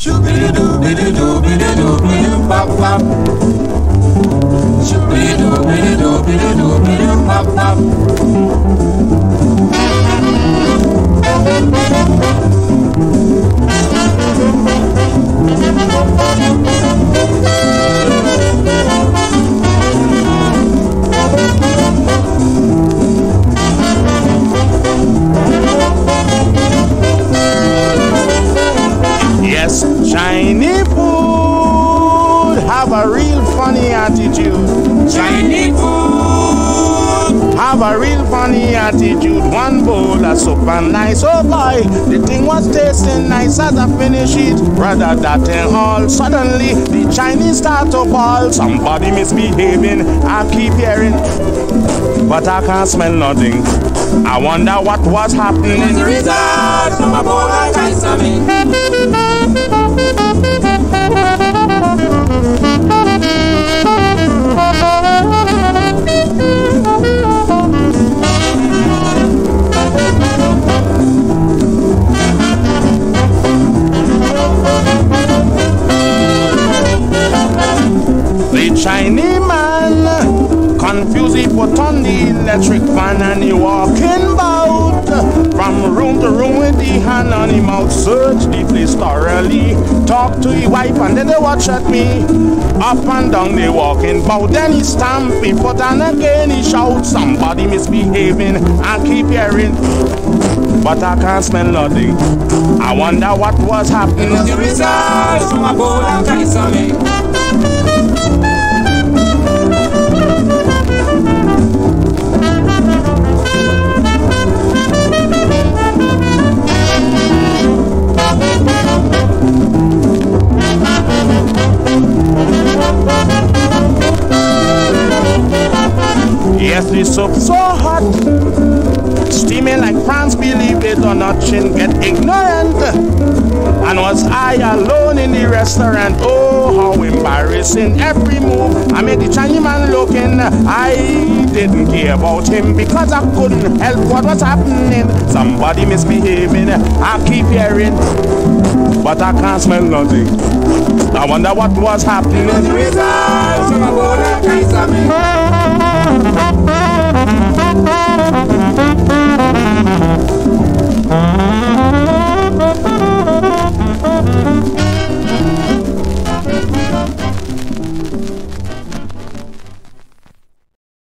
Shoo-biddy doo, Chinese food have a real funny attitude. Chinese food. Have a real funny attitude. One bowl of soup and nice. Oh boy, the thing was tasting nice as I finish it. Rather that and all. Suddenly, the Chinese start to call. Somebody misbehaving. I keep hearing, but I can't smell nothing. I wonder what was happening. It's the result from a bowl of rice I mean. The Chinese man. Confused he put on the electric fan and he walking about from room to room with the hand on him mouth search the place thoroughly. Talk to his wife and then they watch at me. Up and down they walking bout then he stamp he foot and again he shout somebody misbehaving I keep hearing but I can't smell nothing. I wonder what was happening. The a bowl of the soup so hot, steaming like France, believe it or not, chin get ignorant. And was I alone in the restaurant? Oh, how embarrassing! Every move I made the Chinese man looking. I didn't care about him because I couldn't help what was happening. Somebody misbehaving, I keep hearing, but I can't smell nothing. I wonder what was happening.